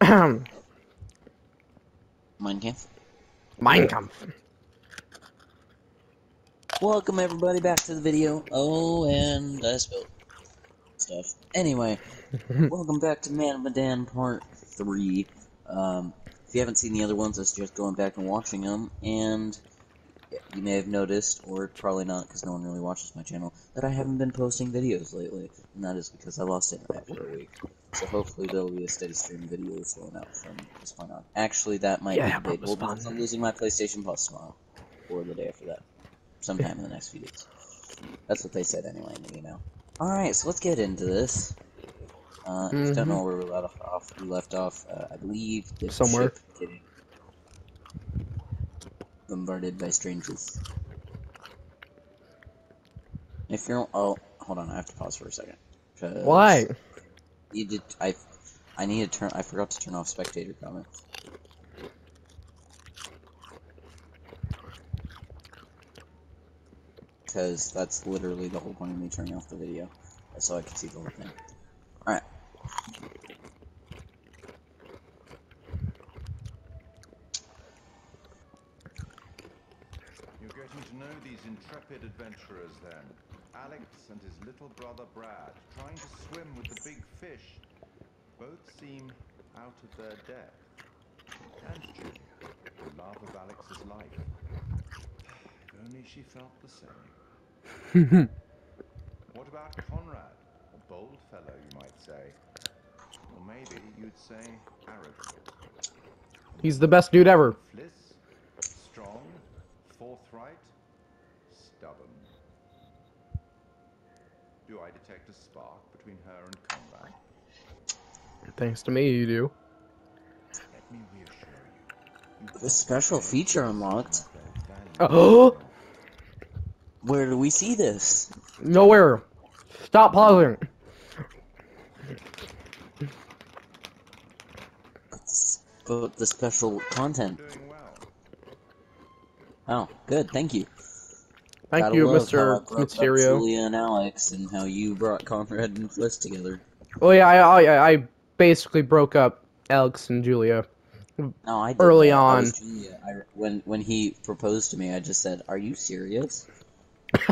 Mein Kampf. Mein Kampf. Welcome everybody back to the video. Oh, and I spilled stuff. Anyway, welcome back to Man of Medan Part 3. Um, if you haven't seen the other ones, I suggest going back and watching them, and you may have noticed, or probably not because no one really watches my channel, that I haven't been posting videos lately, and that is because I lost internet for a week. So hopefully there will be a steady stream of videos going out from this point on. Actually, that might Yeah, be but it was debatable because. I'm losing my PlayStation Plus tomorrow, or the day after that, sometime in the next few days. That's what they said anyway in the email. Alright, so let's get into this. Uh, just don't Mhm. know where we left off. We left off, uh, I believe, the Somewhere. ship getting bombarded by strangers. If you're, oh, hold on, I have to pause for a second. Why? You did, I, I need to turn, I forgot to turn off spectator comments. Because that's literally the whole point of me turning off the video, so I can see the whole thing. Alright. You're getting to know these intrepid adventurers then. Alex and his little brother Brad, trying to swim with the big fish. Both seem out of their depth. And Julia, the love of Alex's life. If only she felt the same. what about Conrad? A bold fellow, you might say. Or maybe you'd say arrogant. He's the best dude ever. Fliss, strong, forthright, Do I detect a spark between her and Conrad? Thanks to me, you do. Let me reassure you. you The special feature unlocked. Oh, Where do we see this? nowhere. Stop pausing. But the special content. doing well. Oh, good, thank you. Thank Gotta you, love how I Mr. Mysterio. Julia and Alex, and how you brought Conrad and Fliss together. Well, yeah, I, I, I basically broke up Alex and Julia. No, I did Early that. On. was Julia. I, when when he proposed to me, I just said, "Are you serious?"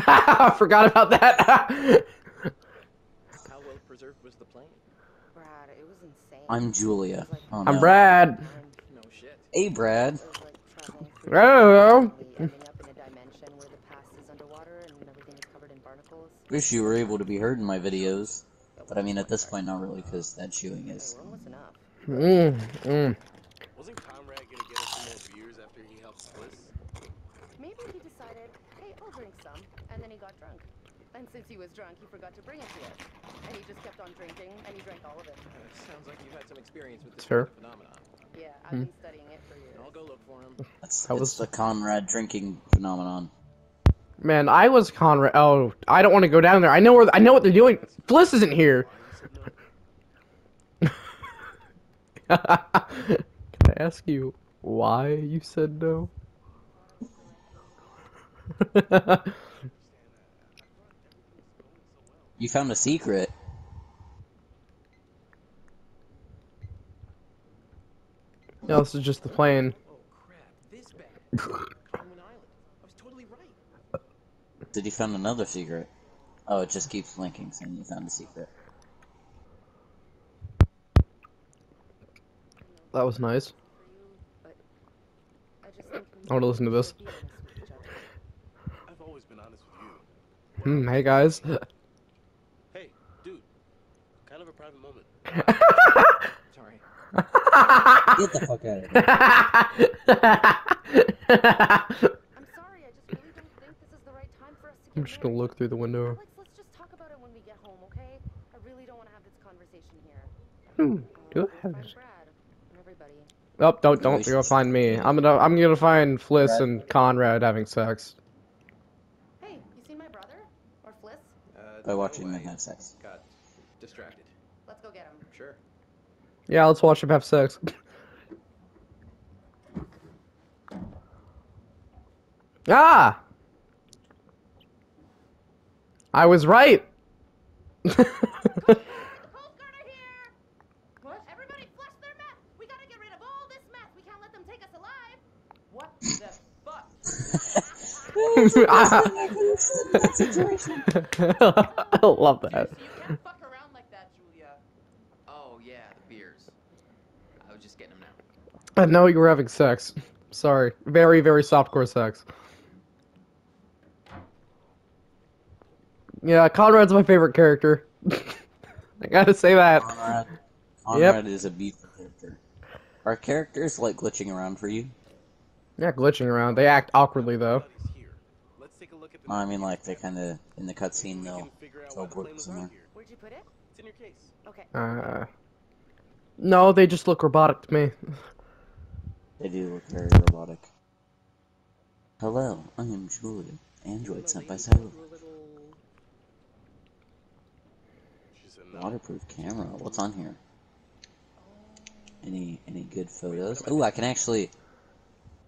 I forgot about that. How well preserved was the plane? Brad, it was insane. I'm Julia. Oh, I'm no. Brad. No shit. Hey, Brad. It was like traveling through Hello. ending up in a dimension where the past is underwater and everything is covered in barnacles. Wish you were able to be heard in my videos, but I mean, at this point, not really, because that chewing is. one was enough. Mm, mm. Wasn't Conrad gonna get us some more beers after he helped Fliss? Maybe he decided, hey, I'll drink some, and then he got drunk. And since he was drunk, he forgot to bring it to us. And he just kept on drinking, and he drank all of it. Uh, sounds like you've had some experience with this Sure. phenomenon. Yeah, I've Hmm. been studying it for years. I'll go look for him. That's, That was- the Conrad drinking phenomenon. Man, I was Conrad. Oh, I don't want to go down there. I know where. I know what they're doing. Fliss isn't here. Why you said no? Can I ask you why you said no? You found a secret. no, this is just the plane. Oh crap, this bad. Darwin Island. I was totally right. Did you find another secret? Oh, it just keeps linking saying you found a secret. That was nice. For you, but I just think we want to listen to this. should be honest with each other. I've always been honest with you. Hmm, hey guys. Hey, dude. Kind of a private moment. Sorry. Get the fuck out of here. I'm sorry, I just really don't think this is the right time for us to get I'm just gonna look through the window. Alex, let's just talk about it when we get home, okay? I really don't want to have this conversation here. Hmm, do we'll I have find this? Brad and everybody. Oh, don't don't go find me. I'm gonna I'm gonna find Fliss and Conrad having sex. Hey, you seen my brother? Or Fliss? Uh, By watching them have sex. Got distracted. Let's go get him. Sure. Yeah, let's watch them have sex. ah! I was right. Coast Guard are here! What? Everybody flush their meth! We can't let them take us alive. What the fuck? I love that. You can't fuck around like that, Julia. Oh yeah, the beers. I was just getting them now. Uh, I know you were having sex. Sorry. Very, very softcore sex. Yeah, Conrad's my favorite character. I gotta say that. Conrad. Conrad is a beautiful character. Are characters like glitching around for you? Yeah, glitching around. They act awkwardly though. Buddy's here. Let's take a look at the I mean, like they kind of in the cutscene we they'll can figure out why the teleport somewhere. here. Where'd you put it? It's in your case. Okay. Uh, no, they just look robotic to me. They do look very robotic. Hello, I am Julia, android sent by Cyber. She said no. Waterproof camera. What's on here? Any any good photos? Oh, I can actually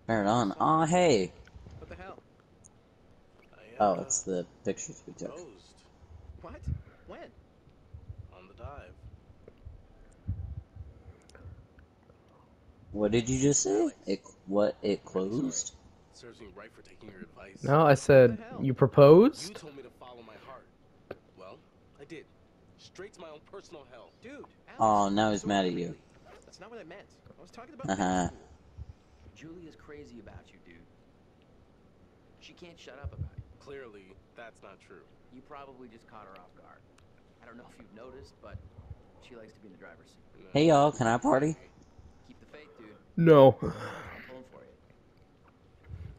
turn it on. Aw, hey. What the hell? Oh, uh, it's the pictures we took. closed What? When? on the dive. What did you just say? It what? It closed? Serves me right for taking your advice. No, I said hell? you You proposed. told me to follow my heart. Well, I did. Straight to my own personal hell. Dude. Alex, Oh, now he's so mad at you. That's not what I meant. I was talking about. Uh-huh. Julia's crazy about you, dude. She can't shut up about it. Clearly, that's not true. You probably just caught her off guard. I don't know if you've noticed, but she likes to be in the driver's seat. Hey y'all, can I party? Keep the faith, dude. No, I'm pulling for you.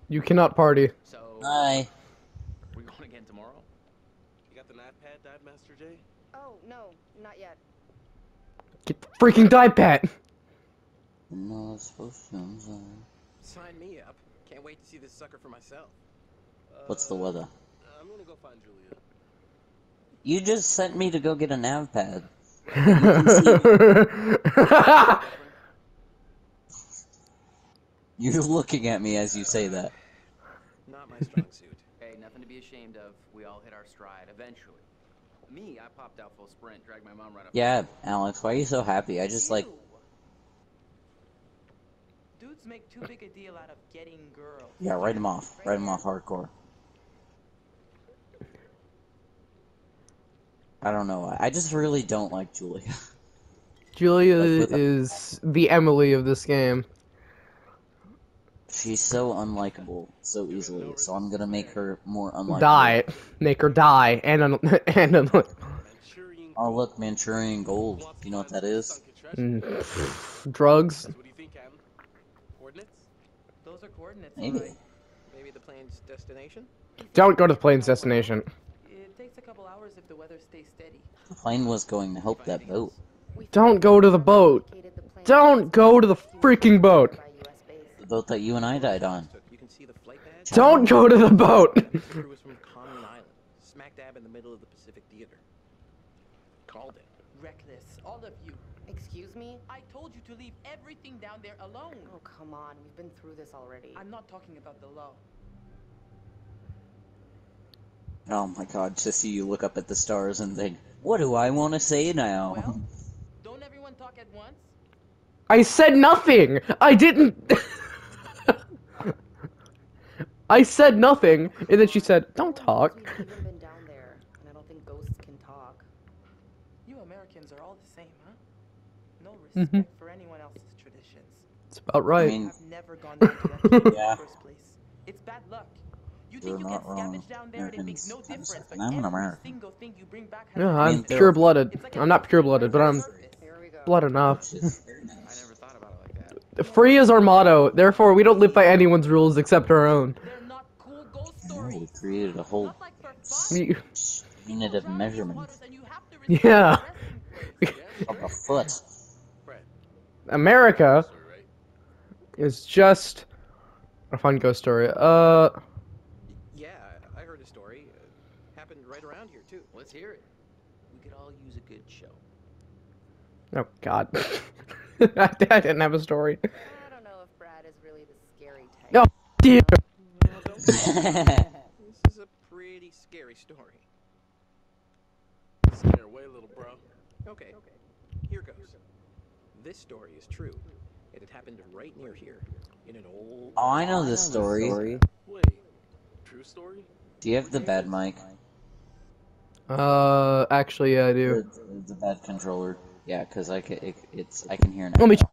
you cannot party. So, Hi. we're going again tomorrow? You got the nav pad, Dive Master J? Oh, no, not yet. Get the freaking die pad. No, it's supposed to. I'm sorry. Sign me up. Can't wait to see this sucker for myself. What's the Uh, weather? I'm gonna go find Julia. You just sent me to go get a nav pad. You're looking at me as you say that. Not my strong suit. Hey, nothing to be ashamed of. We all hit our stride eventually. Me, I popped out full sprint, dragged my mom right up. Yeah, Alex, why are you so happy? I just like. Dudes make too big a deal out of getting girls. Yeah, write them off. Write them off hardcore. I don't know. Why. I just really don't like Julia. Julia Like is the Emily of this game. She's so unlikable so easily, so I'm gonna make her more unlikable. Die, make her die, and un- and un- Manchurian Oh look, Manchurian Gold. You know what find that the is? sunken treasure. mm, drugs. What do you think, Cam? Coordinates? Those are coordinates. Maybe. Maybe the plane's destination? Don't go to the plane's destination. It takes a couple hours if the weather stays steady. The plane was going to help that boat. Don't go to the boat. located the plane Don't go to the freaking boat. by US base. The boat that you and I died on. You can see the flight badge. Don't go to the boat. The crew was from Conran Island, smack dab in the middle of the Pacific Theater. Called it. Reckless, all of you. Excuse me? I told you to leave everything down there alone. Oh, come on. We've been through this already. I'm not talking about the law. Oh my god, to see you look up at the stars and think, what do I want to say now? Well, don't everyone talk at once? I said nothing. I didn't. I said nothing, and then she said, "Don't talk." We've been down there, and I don't think ghosts can talk. You Americans are all the same, huh? No Mhm. for anyone else's traditions. It's about right. I mean, I've never gone down to that in Yeah. the first place. It's bad luck. You You're think you not can wrong. scavenge down there and it makes no difference, but I'm an American. single thing you bring back yeah, a I'm pure blooded. It's like a I'm not pure blooded, but I'm surface. Here we go. blood enough. which is very I nice. never thought about it like that. Free is our motto. Therefore, we don't live by anyone's rules except our own. They're not cool ghost Oh, we created a whole Not like for fun. You- unit of measurement Yeah. of a foot. America is just a fun ghost story. Uh, Yeah, I I heard a story. Uh, happened right around here, too. Let's hear it. We could all use a good show. oh God, I didn't have a story. I don't know if Brad is really the scary type. No. You. Well, don't This is a pretty scary story. Scare away, little bro. Okay, here goes. This story is true. It had happened right near here, in an old. Oh, I know this story. Wait, true story? Do you have the bad mic? Uh, actually, yeah, I do. The, the bad controller. Yeah, because I can, it, it's I can hear an Let me. echo.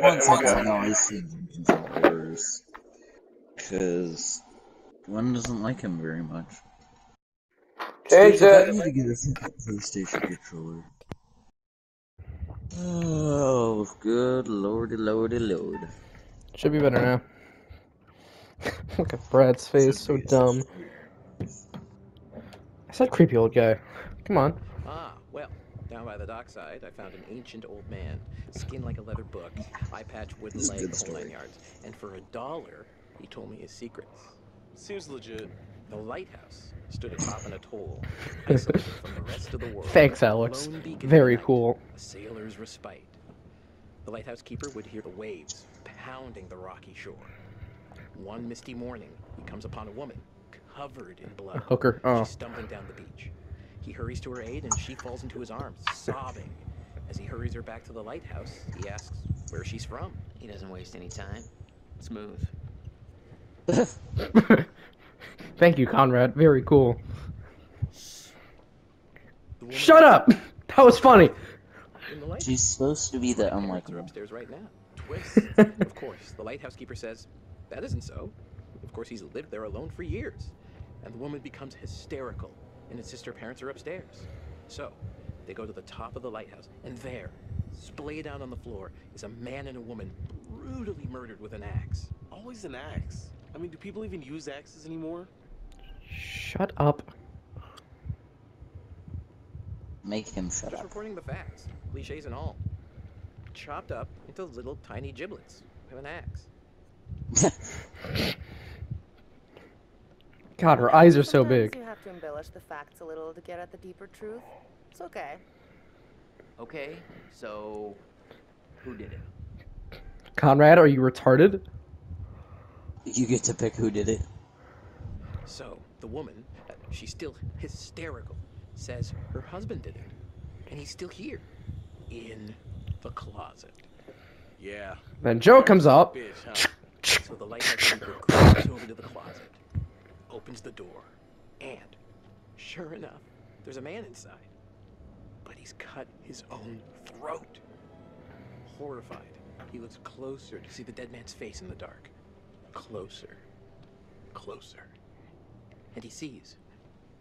One second, I know I see controllers. Because one doesn't like him very much. Change Steve, I that. need to get a second PlayStation controller. Oh, good lordy, lordy, lord. Should be better now. Look at Brad's face, so dumb. I said creepy old guy. Come on. Well, down by the dockside, I found an ancient old man, skin like a leather book, eye patch, wooden This is a leg, good the nine yards. And for a dollar, he told me his secrets. Seems legit. The lighthouse stood atop an atoll, isolated from the rest of the world. Thanks, Alex. lone beacon of Very light, cool. A sailor's respite. The lighthouse keeper would hear the waves pounding the rocky shore. One misty morning, he comes upon a woman covered in blood. A hooker. Oh. She's stumbling down the beach. He hurries to her aid and she falls into his arms, sobbing. As he hurries her back to the lighthouse, he asks where she's from. He doesn't waste any time. Smooth. Thank you, Conrad. Very cool. Shut up! That was funny. In the lighthouse. She's supposed to be the Parents are upstairs right now. Twist. of course, the lighthouse keeper says, that isn't so. Of course, he's lived there alone for years. And the woman becomes hysterical and insists her parents are upstairs. So, they go to the top of the lighthouse, and there, splayed out on the floor, is a man and a woman brutally murdered with an axe. Always an axe. I mean, do people even use axes anymore? Shut up. Make him shut Just up. reporting the facts, cliches and all. Chopped up into little tiny giblets with an axe. God, her eyes are so Sometimes big. You have to embellish the facts a little to get at the deeper truth. It's okay. Okay, so who did it? Conrad, are you retarded? You get to pick who did it. So, the woman, she's still hysterical, says her husband did it. And he's still here. In the closet. Yeah. Then Joe comes up. Bitch, huh? So the lighthouse keeper creeps over to the closet, opens the door, and, sure enough, there's a man inside. But he's cut his own throat. Horrified, he looks closer to see the dead man's face in the dark. Closer. Closer. And he sees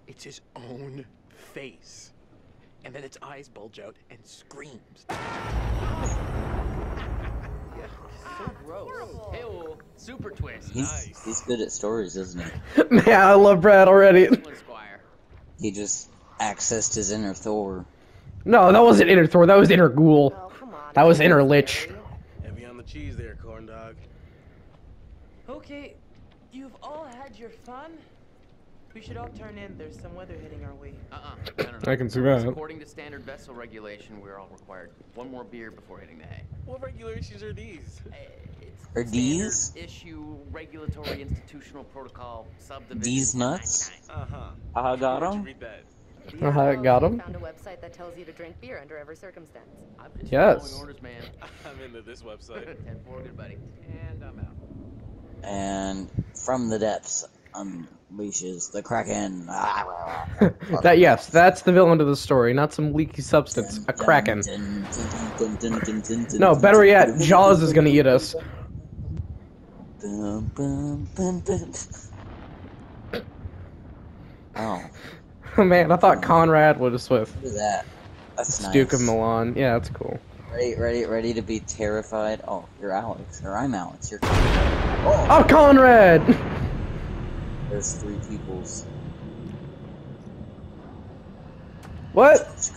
it's his own face. And then its eyes bulge out and screams. So gross. Hey, oh, super twist. He's Nice. he's good at stories, isn't he? Man, I love Brad already. He just accessed his inner Thor. No, that wasn't inner Thor. That was inner Ghoul. Oh, come on. That was inner be Lich. Heavy on the cheese there, corn dog. Okay, you've all had your fun. We should all turn in. There's some weather hitting our way. Uh-uh. No, no, no. I can see that. According to standard vessel regulation, we're all required one more beer before hitting the hay. What regulations are these? It's Are these- issue regulatory institutional protocol subdivision. These nuts? 99. Uh-huh. I got Where'd you him. read that? Uh-huh, Oh, got you him. Found a website that tells you to drink beer under every circumstance. I'm just Yes. orders, man. I'm into this website. 10-4, good buddy. And I'm out. And from the depths unleashes the Kraken. That yes, that's the villain of the story, not some leaky substance. A kraken. No, better yet, Jaws is gonna eat us. Bum, bum, bum, bum. Oh, Man, I thought Conrad was with look at that. That's nice. Duke of Milan. Yeah, that's cool. Ready, ready, ready to be terrified. Oh, you're Alex, or I'm Alex. You're. Oh, Oh, Conrad! there's three peoples. What?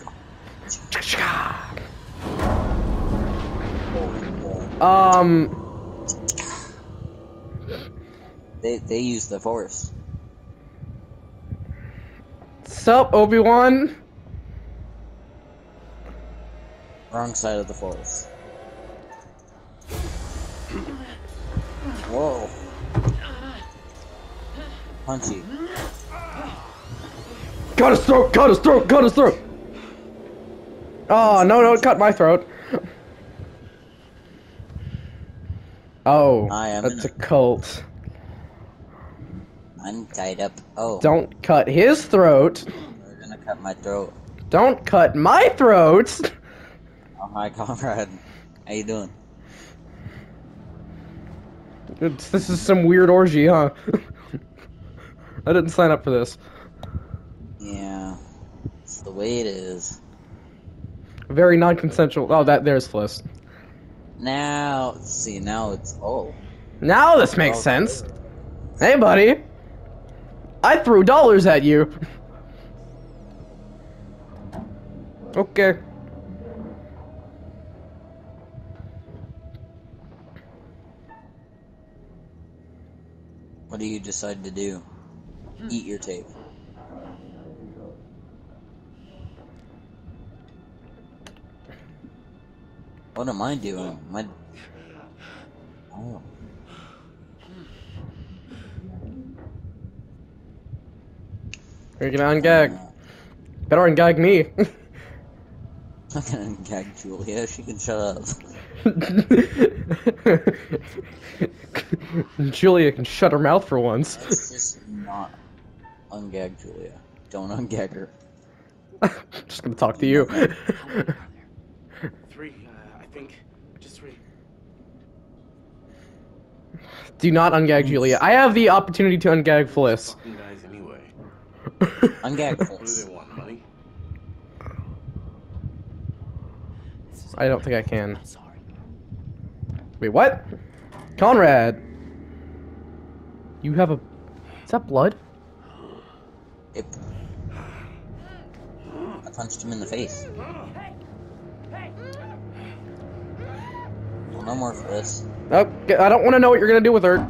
Um, They they use the force. sup, Obi Wan? Wrong side of the force. Whoa. Punchy. Cut his throat! Cut his throat! Cut his throat! Oh no! Don't cut my throat. Oh, I am that's a cult. I'm tied up. Oh, Don't cut his throat. They're gonna cut my throat. Don't cut my throat. Oh, hi, comrade. How you doing? It's, this is some weird orgy, huh? I didn't sign up for this. Yeah, it's the way it is. Very non-consensual. Oh, that there's Fliss. Now, see, now it's oh. Now this makes Oh. sense. Hey, buddy. I threw dollars at you. Okay. What do you decide to do? Eat your tape. What am I doing? My. Oh. You're gonna ungag. Better ungag me. I'm gonna gag Julia. She can shut up. Julia can shut her mouth for once. Let's just not ungag Julia. Don't ungag her. Just gonna talk to you. Three, uh, I think. Just three. Do not ungag Julia. I have the opportunity to ungag Fliss. Fucking guys anyway. Ungag What do they want? Money? I don't think I can. Sorry. Wait, what? Conrad! You have a. Is that blood? Yep. I punched him in the face. Well, no more for this. Okay, I don't want to know what you're gonna do with her.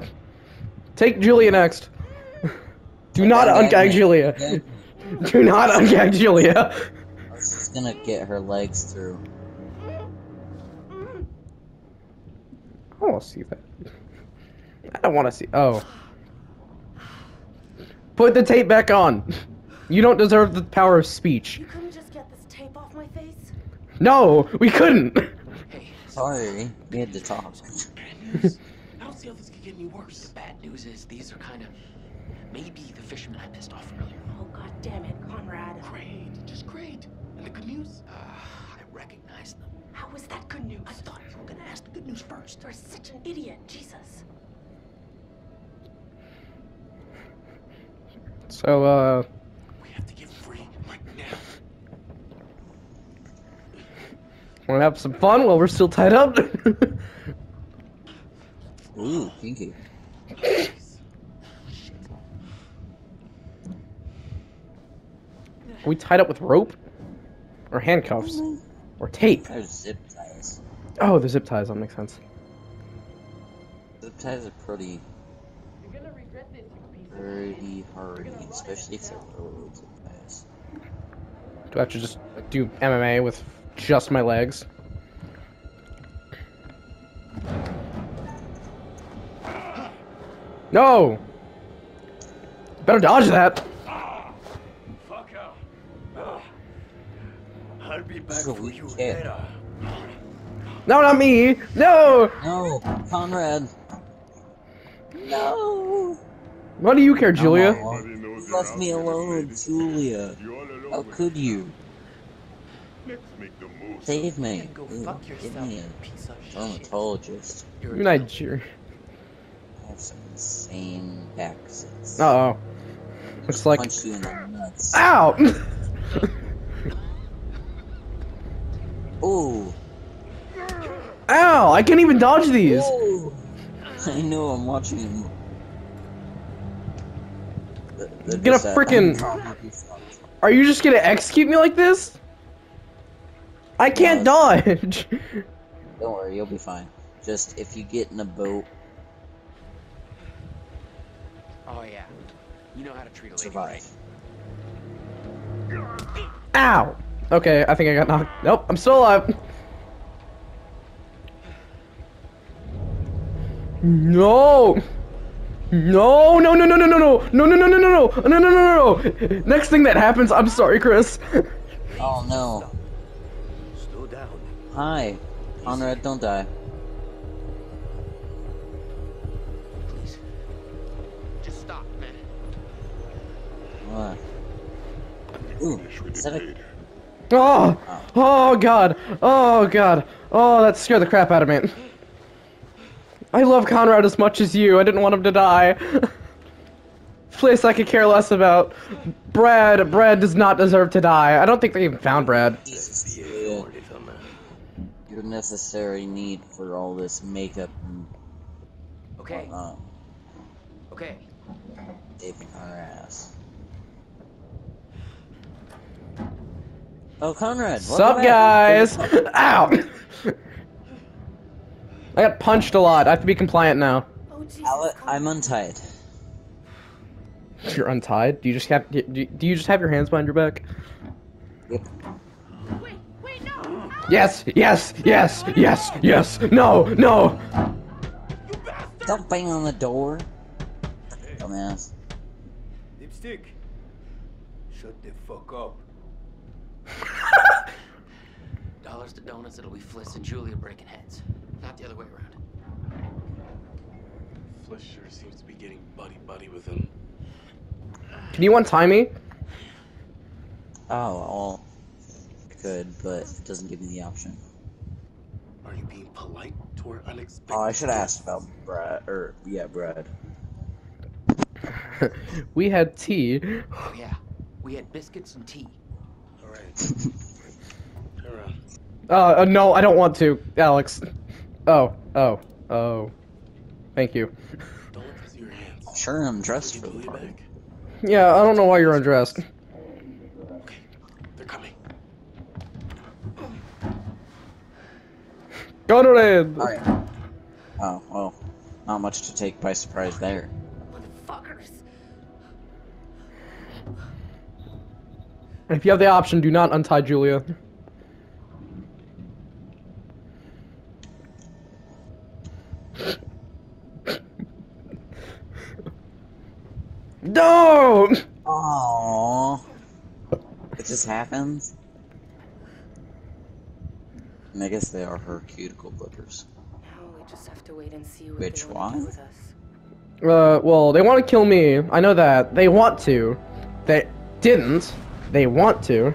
Take Julia next. Do not Ungag ungag. Julia. Do not ungag Julia. I was gonna get her legs through. I don't want to see that. I don't want to see. Oh. Put the tape back on. You don't deserve the power of speech. You couldn't just get this tape off my face? No, we couldn't. Hey, Sorry, we had to talk. How's the others could get any worse? The bad news is these are kind of maybe the fishermen I pissed off earlier. Oh god damn it, Conrad. Great, just great. And the good news? Uh, I recognize them. How was that good news? I thought you were gonna ask the good news first. You're such an idiot, Jesus. So, uh, We have to get free right now. want to have some fun while we're still tied up? Ooh, kinky. Are we tied up with rope? Or handcuffs? Mm-hmm. Or tape? There's zip ties. Oh, the zip ties, that makes sense. Zip ties are pretty, You're gonna regret this, you piece of pretty hardy, especially if they're railroad zip ties. Do I have to just do MMA with just my legs? No! Better dodge that! Fuck out. I'll be back This is a for you kid. later. No, not me! No! No, Conrad. No. Why do you care, Julia? No, you left me alone, Julia. How could you? Save me. Go Ooh, fuck give yourself, me a piece of dermatologist. You're You're Niger. I have some insane back. Uh oh. Looks like. Punch you in the nuts. Ow! Ooh. Ow! I can't even dodge these! Ooh. I know, I'm watching him. Th- they're Get a just, uh, Are you just gonna execute me like this? I can't dodge! Don't worry, you'll be fine. Just if you get in a boat, Oh yeah. You know how to treat a lady, survive. right? Ow! Okay, I think I got knocked. Nope, I'm still alive. No! No, no, no, no, no, no, no, no, no, no, no, no, no, no, no, no, no, no. Next thing that happens, I'm sorry, Chris. Oh no. Slow down. Hi. Conrad, don't die. Please. Just stop, man. What? Ooh, is that a... Oh, oh god, oh god, oh that scared the crap out of me. I love Conrad as much as you. I didn't want him to die. Place I could care less about. Brad, Brad does not deserve to die. I don't think they even found Brad. Jesus, Julia. Your necessary need for all this makeup and Okay, whatnot. okay. Aping our ass. Oh, Conrad! Sup, welcome back. guys? Ow! I got punched a lot. I have to be compliant now. Oh, Jesus. Ale- I'm untied. You're untied. Do you just have? Do you, do you just have your hands behind your back? Yep. Wait, wait, no! Yes, yes, yes, yes, yes. No, no. Don't bang on the door. Dumbass. Dipstick. Shut the fuck up. Dollars to donuts, it'll be Fliss and Julia breaking heads. Not the other way around. Fliss sure seems to be getting buddy buddy with him. Can you untie me? Oh, well, I could, but it doesn't give me the option. Are you being polite to our unexpected? Oh, I should have asked about Brad, or, yeah, Brad. we had tea. Oh yeah, we had biscuits and tea. All right. Turn around. Uh, uh, no, I don't want to, Alex. Oh, oh, oh. Thank you. Don't let me your hands. Sure, I'm dressed for you the pull party. back? Yeah, I don't know why you're undressed. Okay, they're coming. Conrad! Alright. Oh, well, not much to take by surprise there. Fuckers. If you have the option, do not untie Julia. No! Aww. It just happens. And I guess they are her cuticle blippers. Now we just have to wait and see what Which they want to one? do with us. Uh, well, they want to kill me. I know that. They want to. They didn't. They want to.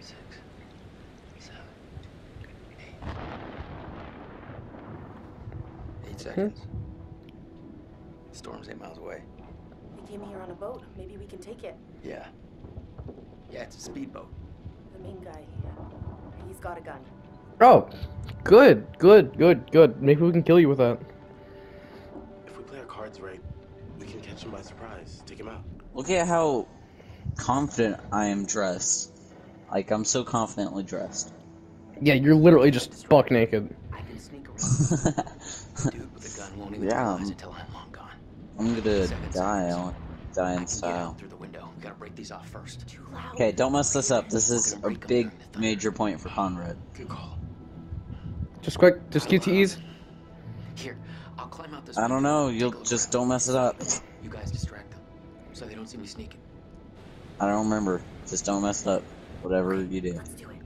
Six, seven, eight. Eight seconds. Good, good, good, good. Maybe we can kill you with that. If we play our cards right, we can catch him by surprise. Take him out. Look at how confident I am dressed. Like, I'm so confidently dressed. Yeah, you're literally just buck naked. I can sneak around. Dude with a gun won't even Yeah, realize it I'm long gone. I'm gonna Seconds. die. I want to die in style. through the window. We gotta break these off first. Okay, don't mess this up. This is a gonna break 'em big during the thunder. major point for Conrad. Good call. Just quick, just QTEs. Here, I'll climb out this I don't know. You'll just don't mess it up. You guys distract them, so they don't see me sneaking. I don't remember. Just don't mess it up. Whatever you do. Let's do it.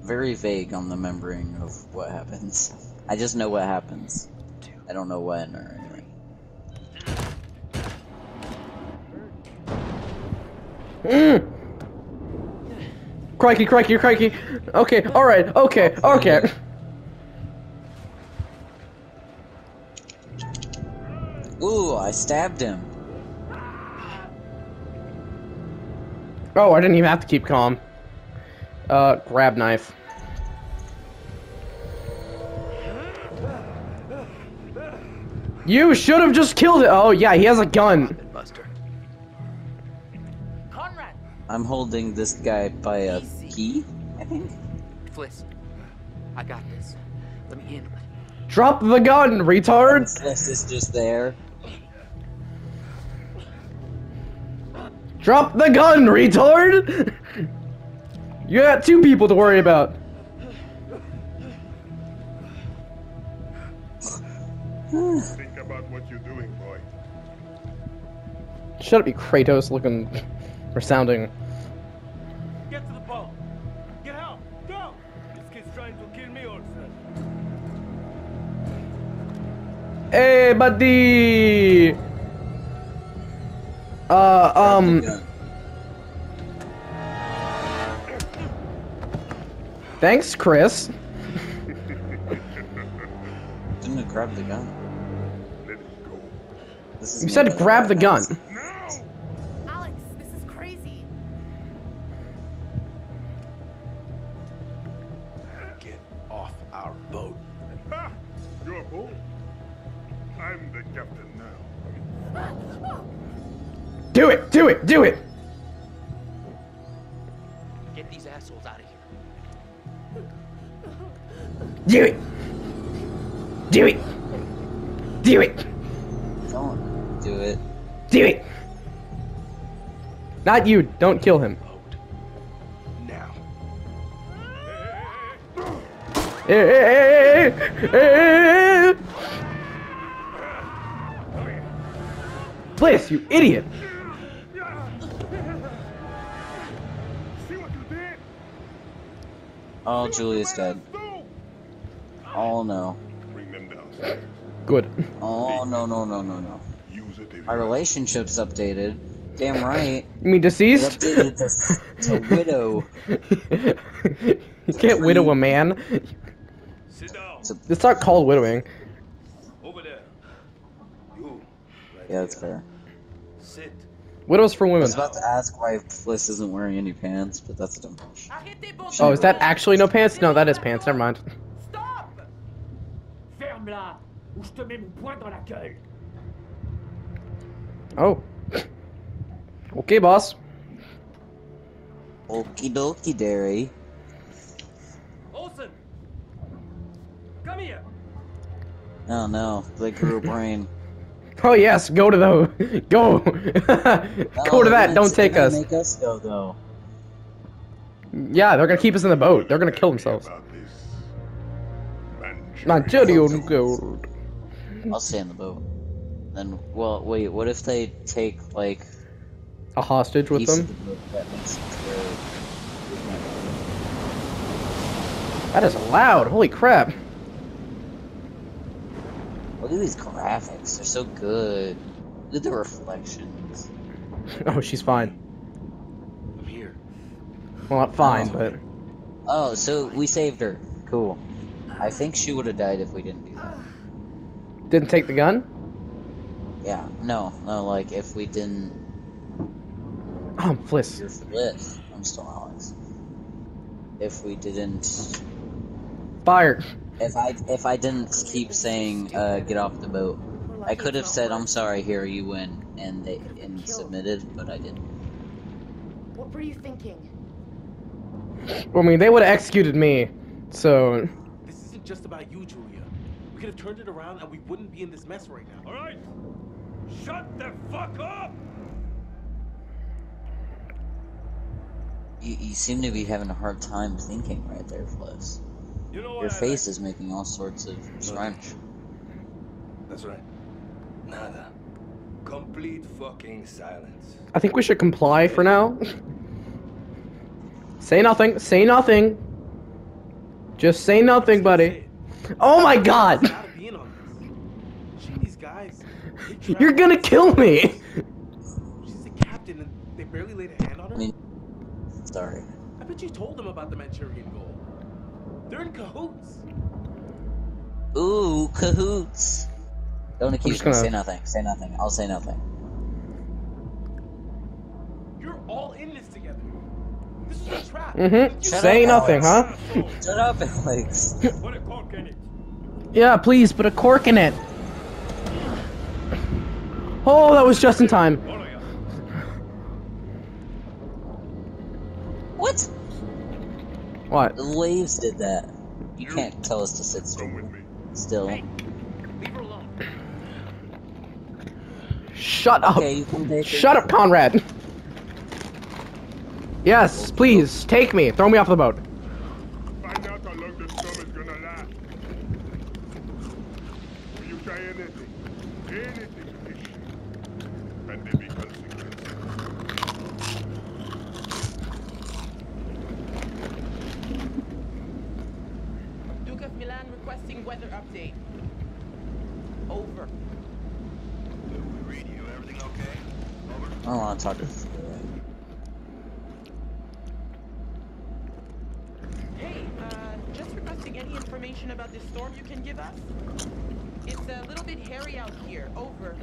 Very vague on the remembering of what happens. I just know what happens. I don't know when or anything. Mm. Crikey, crikey, crikey. Okay, alright, okay, okay. I stabbed him. Oh, I didn't even have to keep calm. Uh, grab knife. You should have just killed it. Oh, yeah, he has a gun. Conrad! I'm holding this guy by a key, I think. Fliss, I got this. Let me handle it. Drop the gun, retard. This is just there. Drop the gun, retard. You got two people to worry about. Think about what you're doing, boy. Shut up, you Kratos looking Or sounding. Get to the boat. Get help. Go. This kid's trying to kill me also. Hey, buddy! Uh, um, thanks, Chris. Didn't it grab the gun? This is You said grab the gun. Not you, don't kill him. Now. Hey, hey, hey. Fliss, you idiot! See what you did? Oh, Julia's dead. Oh no. Bring them downstairs. Good. Oh no no no no no. Use Our relationship's updated. Damn right. You mean It's deceased? updated to, to widow. you can't widow a man. Sit down. It's not called widowing. Over there. You. Right Yeah, that's here. fair. Sit. Widows for women. I women. was about to ask why Fliss isn't wearing any pants, but that's a dumb question. Oh, is that actually no pants? No, that is pants. Never mind. Stop! Ferme-la, ou je te mets mon poing dans la gueule. Oh. Okay, boss. Okie dokie, Derry. Eh? Olsen! Come here! Oh no, they grew a brain. Oh yes, go to the go. go No, to that. Don't take us. Make us go though. Yeah, they're gonna keep us in the boat. They're gonna kill themselves. about this. Manchurian gold. I'll stay in the boat. Then, well, wait. What if they take like A hostage with them. of the boat that makes sense where That is loud. Holy crap. Look at these graphics. They're so good. Look at the reflections. Oh, she's fine. I'm here. Well, not fine, oh. but Oh, so we saved her. Cool. I think she would have died if we didn't do that. didn't take the gun. Yeah. No. No. Like if we didn't. Oh, Fliss. You're Fliss. I'm still Alex. If we didn't. Fire! If I if I didn't keep saying uh, get off the boat, I could have said I'm sorry. Here you win, and they and submitted, but I didn't. What were you thinking? I mean, they would have executed me. So This isn't just about you, Julia. We could have turned it around and we wouldn't be in this mess right now. All right. Shut the fuck up. You, you seem to be having a hard time thinking right there, Fliss. You know Your what I face is making all sorts of French. That's right. Nada. Complete fucking silence. I think we should comply for now. say nothing. Say nothing. Just say nothing, buddy. Oh my god! Gotta be in on this. She and these guys. You're gonna kill me! She's a captain and they barely laid a hand on her. I mean, sorry. I bet you told them about the Manchurian gold. They're in cahoots. Ooh, cahoots. Don't accuse me. gonna- Say nothing. Say nothing. I'll say nothing. You're all in this together. This is a trap. Mm-hmm. Say up, nothing, huh? Shut up, Alex. Put a cork in it. Yeah, please put a cork in it. Oh, that was just in time. What? The waves did that. You You- can't tell us to sit Come still. with me. Still. Leave her alone. Shut up. Okay, you can take Shut up, Conrad. Yes, please, take me. Throw me off the boat. Find out how long the storm is gonna last. Will you try anything? Anything to fish? And there be consequences. Update. Over. We read you. Everything okay? Over. I don't want to talk to Hey, uh, just requesting any information about this storm you can give us? It's a little bit hairy out here. Over.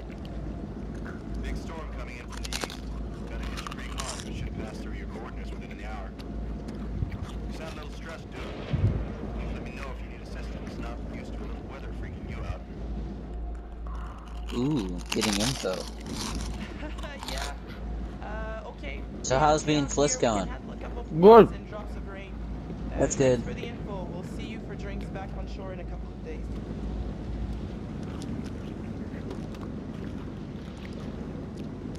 Big storm coming in from the east. Gonna hit you pretty hard. It should pass through your coordinates within an hour. You sound a little stressed, dude. Let me know if you need assistance. Not used to a little weather freaking you out. Ooh, getting info. yeah. Uh, okay. So how's being Fliss going? Good. And drops of rain. That's good. For the info, we'll see you for drinks back on shore in a couple of days.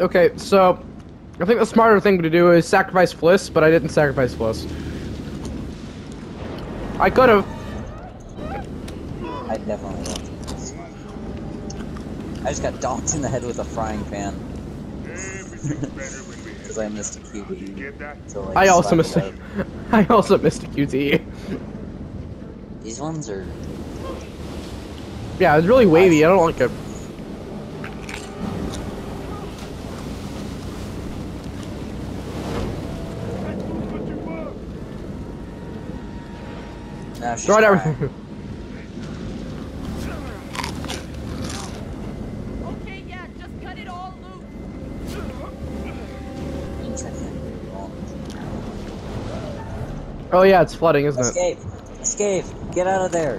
Okay, so I think the smarter thing to do is sacrifice Fliss, but I didn't sacrifice Fliss. I could have. I definitely won't. This one. I just got donked in the head with a frying pan. Everything's better when we Because I missed a QB. get. So, like, I also missed. it. I also missed a QT. These ones are. Yeah, it's really wavy. I don't like it. Nah, Throw it everything. Oh yeah, it's flooding, isn't it? Escape! Escape! Get out of there!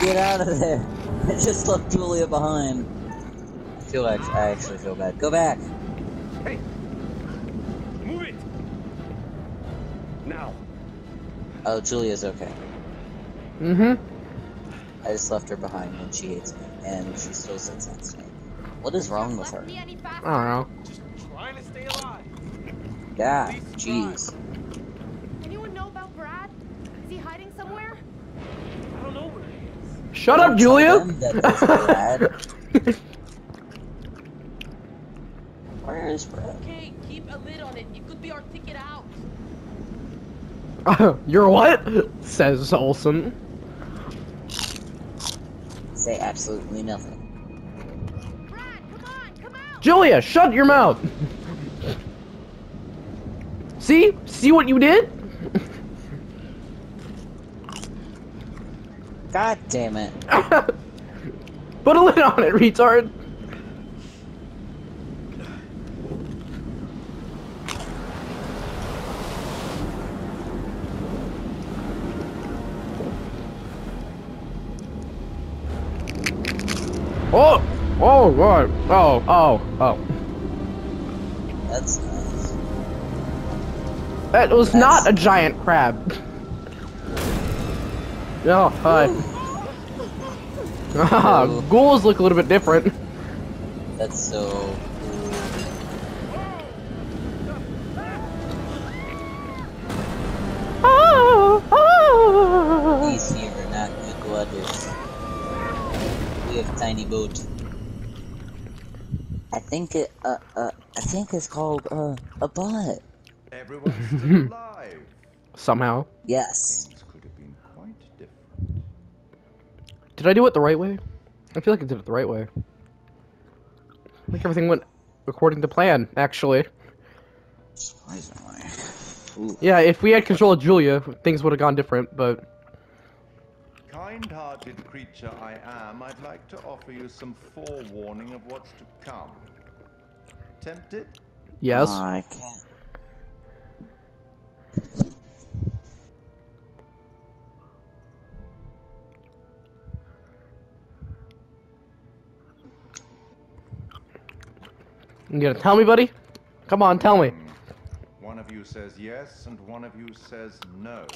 Get out of there! I just left Julia behind. I feel like I actually feel bad. Go back! Hey! Move it! Now! Oh, Julia's okay. Mm-hmm. I just left her behind and she hates me. And she still sits next to me. What is wrong with her? I don't know. Just trying to stay alive. Yeah, jeez. Anyone know about Brad? Is he hiding somewhere? I don't know where he is. Shut up, Julia. them that it's Brad. Where is Brad? Okay, keep a lid on it. It could be our ticket out. You're what? Says Olson. Say absolutely nothing. Brad, come on, come out! Julia, shut your mouth. See? See what you did? God damn it. Put a lid on it, retard. Oh! Oh, right. Oh, oh, oh. That's nice. That was not a giant crab. Oh, hi. Ah, ghouls look a little bit different. That's so cool. Oh, oh. These here are not good waters. We have a tiny boat. I think it, uh, uh, I think it's called, uh, a butt. Everyone's still alive. Somehow. Yes. Things could have been quite different. Did I do it the right way? I feel like I did it the right way. I think everything went according to plan, actually. Surprisingly. Ooh. Yeah, if we had control of Julia, things would have gone different, but... Kind-hearted creature I am, I'd like to offer you some forewarning of what's to come. Tempted? Yes. Aw, I can't. You gonna tell me, buddy? Come on, tell me. Hmm. One of you says yes, and one of you says no.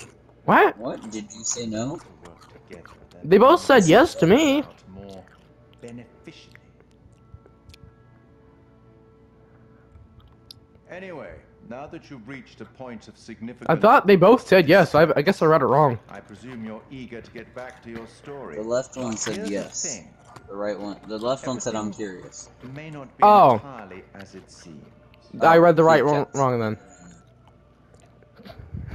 What? What? Did you say no? To work together. then They both said yes to me. work out More beneficially. Anyway, now that you've reached a point of significance, I thought they both said yes. I, I guess I read it wrong. I presume you're eager to get back to your story. The left one said yes. Thing. The right one, the left one said I'm Everything- curious. May not be Oh. entirely as it seems. I read the right he wrong, wrong then.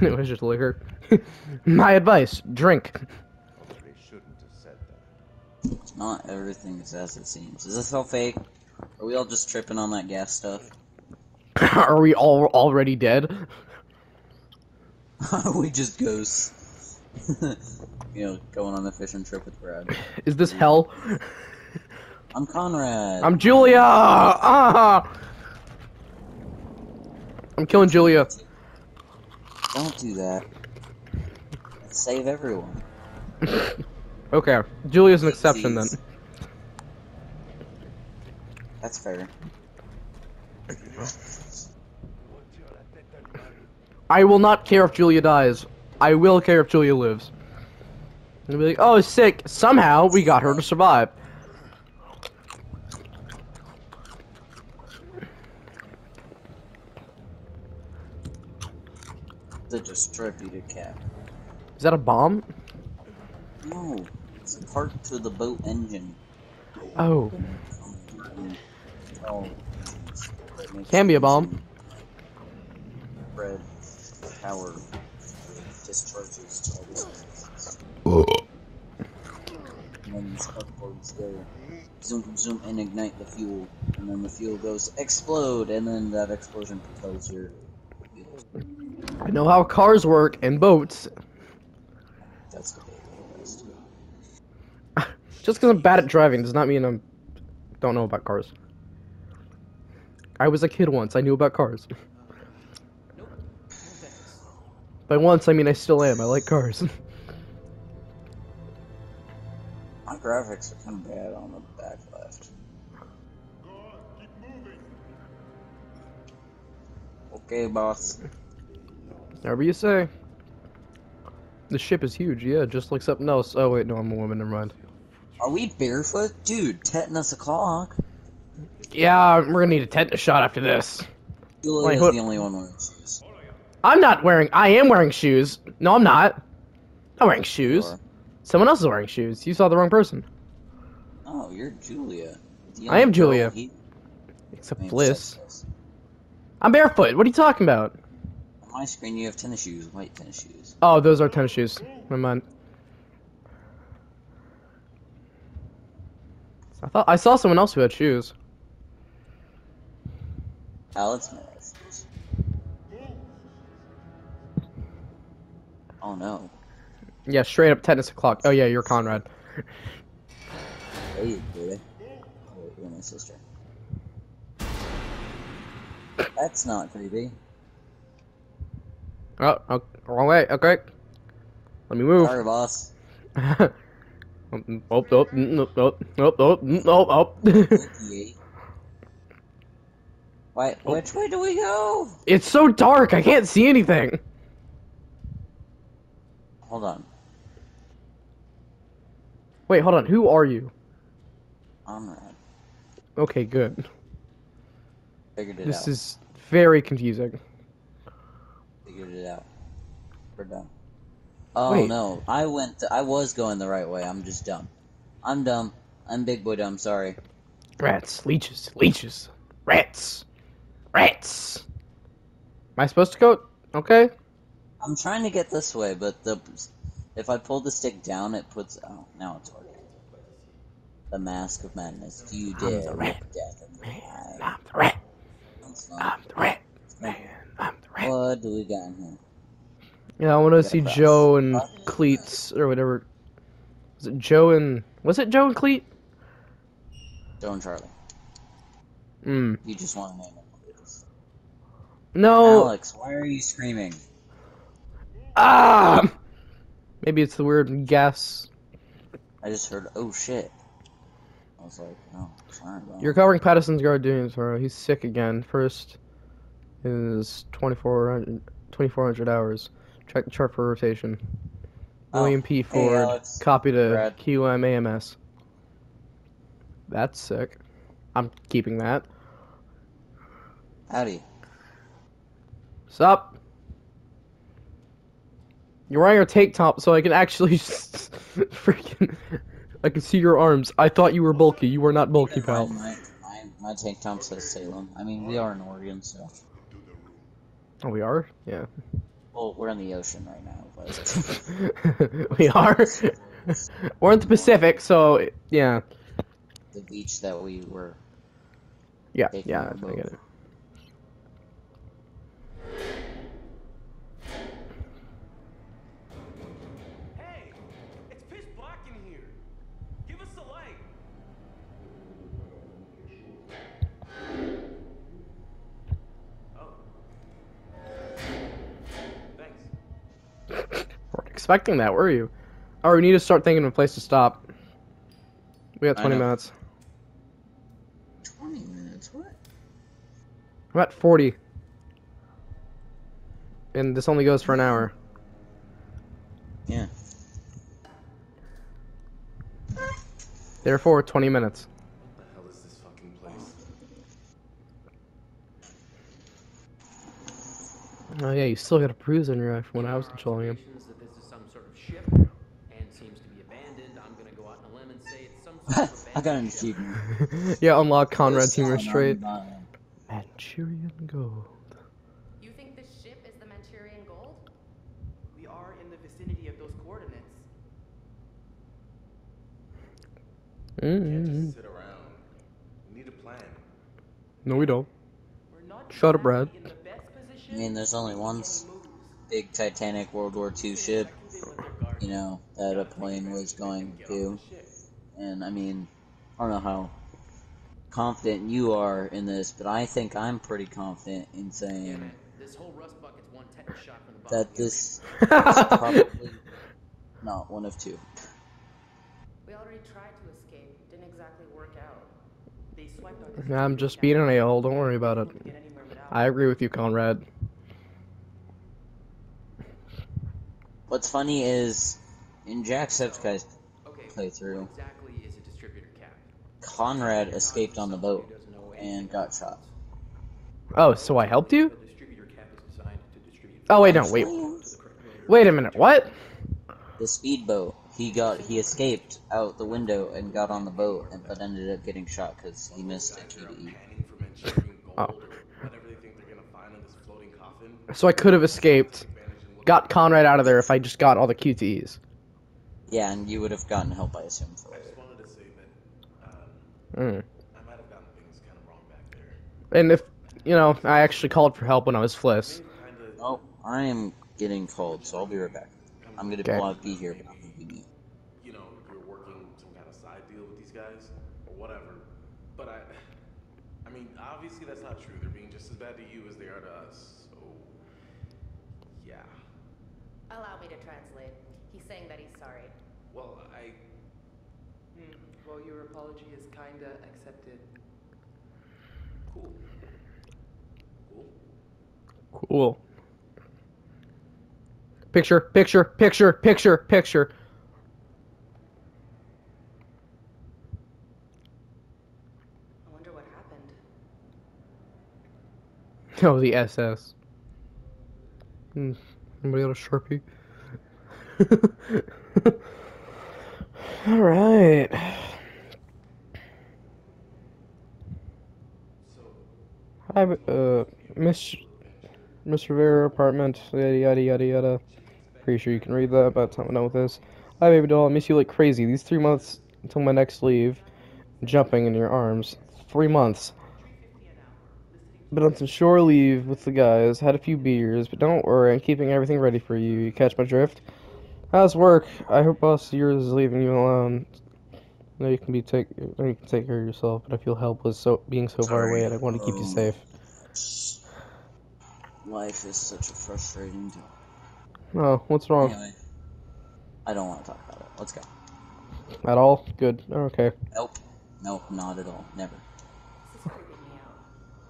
it was just liquor. My advice: drink. Shouldn't have said that. Not everything is as it seems. Is this all fake? Are we all just tripping on that gas stuff? Are we all already dead? Are we just ghosts? You know, going on a fishing trip with Brad. Is this hell? I'm Conrad. I'm Julia! Ah! I'm killing Julia. Don't do that. Save everyone. Okay, Julia's an exception then. That's fair. I will not care if Julia dies. I will care if Julia lives. And be like, oh, sick. Somehow we got her to survive. The distributor cap. Is that a bomb? No, it's a part to the boat engine. Oh, Oh. Can be a bomb. Red power discharges to all these things. And then the spark plugs go zoom, zoom, zoom, and ignite the fuel. And then the fuel goes explode, and then that explosion propels your. I know how cars work and boats. That's the best. Just because I'm bad at driving does not mean I'm don't know about cars. I was a kid once. I knew about cars. By once, I mean I still am. I like cars. graphics are kind of bad on the back left. Okay, boss. Whatever you say. The ship is huge, yeah, just like something else. Oh wait, no, I'm a woman. Never mind. Are we barefoot? Dude, tetanus o'clock. Yeah, we're gonna need a tetanus shot after this. Julia's who- the only one wearing shoes. I'm not wearing. I am wearing shoes. No, I'm not. I'm wearing shoes. Sure. Someone else is wearing shoes. You saw the wrong person. Oh, you're Julia. I am Julia. he- Except I Fliss. I'm barefoot. What are you talking about? On my screen, you have tennis shoes, white tennis shoes. Oh, those are tennis shoes. Never mind. I thought I saw someone else who had shoes. Alex. Oh no. Yeah, straight up tetanus o'clock. Oh yeah, you're Conrad. Hey, Julia. Oh, you're my sister. That's not creepy. Oh, oh wrong way. Okay. Let me move. Sorry, boss. Oh, oh, mm, mm, oh, oh, oh, mm, oh, oh, oh, oh, oh, oh. Yay. Which way do we go? It's so dark. I can't see anything. Hold on. Wait, hold on. Who are you? Conrad. Okay, good. Figured it This out. This is very confusing. Figured it out. We're done. Oh Wait. no, I went. I was going the right way. I'm just dumb. I'm dumb. I'm big boy dumb. Sorry. Rats, leeches, leeches, rats, rats. Am I supposed to go? Okay. I'm trying to get this way, but the if I pull the stick down, it puts. Oh, now it's working. The mask of madness. Do you I'm dare the rat. death in the eye? I'm the rat. It's not. I'm the rat. Man, I'm the rat. What do we got in here? Yeah, I want to see. Joe and Cleats or whatever. Was it Joe and was it Joe and Cleat? Joe and Charlie. Hmm. You just want to name them. please. No. Alex, why are you screaming? Ah. Maybe it's the weird gas. I just heard. Oh shit. I was like, oh, sorry. Bro. You're covering Patterson's guard doing tomorrow. He's sick again. First is 2400, 2400 hours. Check the chart for rotation. Oh, William P. hey, Ford. Alex. copy to Brad. QM AMS. That's sick. I'm keeping that. Howdy. Sup? You're wearing a tank top, so I can actually just freaking. I can see your arms. I thought you were bulky. You were not bulky, pal. my, my, my tank top says Salem. I mean, we are in Oregon, so. Oh, we are? Yeah. Well, we're in the ocean right now, but. we are? We're in the Pacific, so yeah, the beach that we were. yeah, yeah. I get it. Expecting that, were you? Oh, we need to start thinking of a place to stop. We got 20 minutes. Twenty minutes. What? I'm at 40. And this only goes for an hour. Yeah. Therefore, 20 minutes. What the hell is this fucking place? Oh yeah, you still got a bruise on your eye from when I was controlling him. Allegations that this is some sort of ship and seems to be abandoned. I'm gonna go out on a limb and say it's some sort of I got an achievement. yeah, unlock Conrad Team Sign on Restraint. Manchurian Gold. You think this ship is the Manchurian Gold? We are in the vicinity of those coordinates. Mm-hmm. Can't just sit around. We need a plan. No, we don't. We're not Shut up, Brad. exactly in the best position, I mean, there's only one can s- move. big Titanic World War II ship, you know, that a plane was going to. And I mean, I don't know how confident you are in this, but I think I'm pretty confident in saying This whole rust bucket's one tetanus shot from the bottom. that this is probably not one of two. We already tried to escape. Didn't exactly work out. They swiped our I'm just being an a-hole, don't worry about it. Couldn't get anywhere without I agree with you, Conrad. What's funny is in Jacksepticeye's Okay, playthrough, what exactly is a distributor cap? Conrad escaped on the boat and got shot. Oh, so I helped you? The distributor cap is designed to distribute Oh wait, no, wait. Wait a minute. What? The speedboat. He got he escaped out the window and got on the boat, and but ended up getting shot because he missed a key to eat. Panning for Manchurian gold Oh. or whatever they think they're gonna find in this floating coffin. So I could have escaped, Advantage in looking got Conrad out of there if I just got all the QTEs. Yeah, and you would have gotten help, I assume. For it. just wanted to say that um, Mm. I might have gotten things kind of wrong back there. And if you know, I actually called for help when I was Fliss. Oh, I am getting called, so I'll be right back. I'm gonna Okay. well, I'll be here, but I'm gonna be you know, you're working some kind of side deal with these guys or whatever. But I, I mean, obviously that's not true. They're being just as bad to you as they are to us. So, yeah. Allow me to translate. He's saying that he's sorry. Well, I. Well, your apology is kinda accepted. cool. Cool. Cool. Picture, picture, picture, picture, picture. I wonder what happened. Oh, the SS. Hmm. Anybody got a sharpie? All right. Hi, uh, Miss Miss Rivera apartment. Yada yada yada yada. Pretty sure you can read that. But I'm done with this. Hi, baby doll. I miss you like crazy. These three months until my next leave. Jumping in your arms. Three months. Been on some shore leave with the guys, had a few beers, but don't worry, I'm keeping everything ready for you. You catch my drift? How's work? I hope boss of yours is leaving you alone. I know you can be take I you can take care of yourself, but I feel helpless so being so far away and I want to keep you Um, safe. Life is such a frustrating. job. Oh, what's wrong? Anyway, I don't want to talk about it. Let's go. At all? Good. Okay. Nope. Nope. Not at all. Never. This is freaking me out.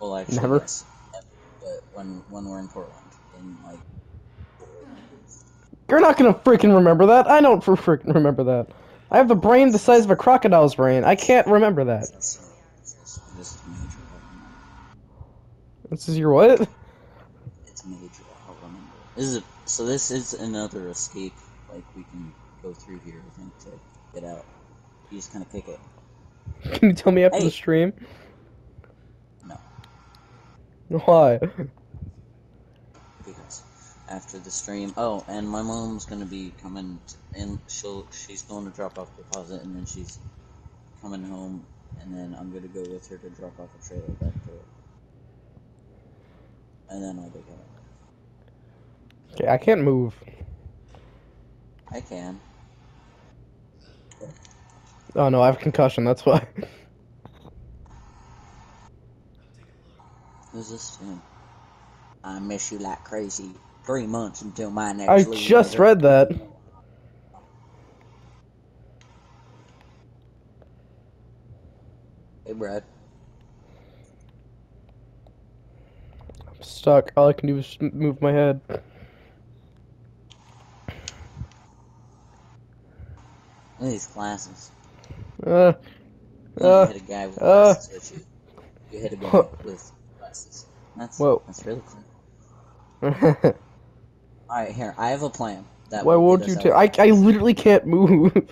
Well, actually, Never? yes. Never. But when when we're in Portland, in like You're not gonna freaking remember that. I don't for freaking remember that. I have the brain the size of a crocodile's brain. I can't remember that. this, this, this is major. I'll remember. This is your what? It's major. I'll remember. This is a, so. This is another escape. Like we can go through here. I think to get out. You just kind of kick it. Can you tell me after Hey. the stream? No. Why? Because after the stream. Oh, and my mom's gonna be coming, and she'll she's going to drop off the deposit, and then she's coming home, and then I'm gonna go with her to drop off a trailer back to her, and then I'll. Okay, I can't move. I can. Oh no, I have concussion. That's why. Who's this tune? I miss you like crazy. Three months until my next. I just read that. Hey, Brad. Stuck. All I can do is move my head. Look at these glasses. Uh, You uh, hit a guy with uh. glasses you. You hit a guy with glasses. That's Whoa. that's really cool. All right, here I have a plan. That will won't you tell? I I literally can't move.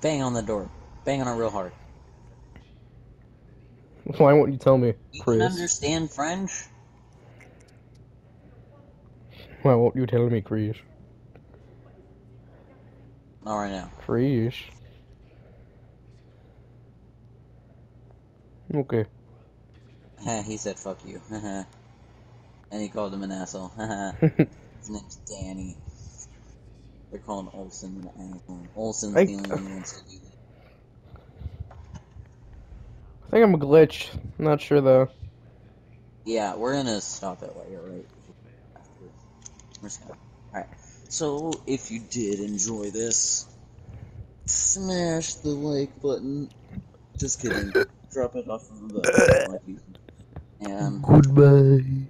Bang on the door. Bang on it real hard. Why won't you tell me, You can Chris? understand French? Why won't you tell me, Chris? Not right now. Chris. Okay. He said fuck you. and he called him an asshole. His name's Danny. They're calling Olsen an asshole. Olsen's I- the only one who wants to do that. I think I'm a glitch. I'm not sure though. Yeah, we're gonna stop it while you're right. We're just gonna. Alright. So, if you did enjoy this, smash the like button. Just kidding. Drop it off of the like you. And Goodbye.